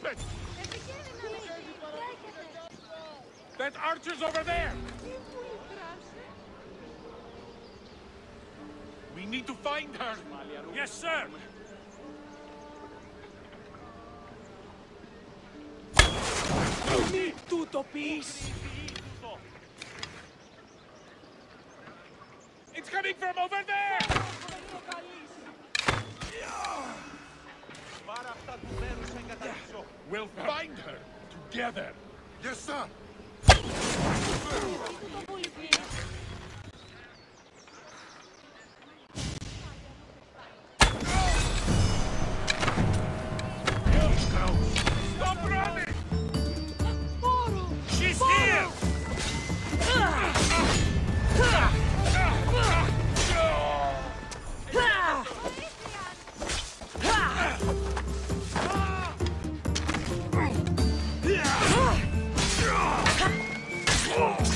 Stop it! That archer's over there! We need to find her! Yes, sir! We need Tutto peace! It's coming from over We'll find her together! Yes, sir! Oh.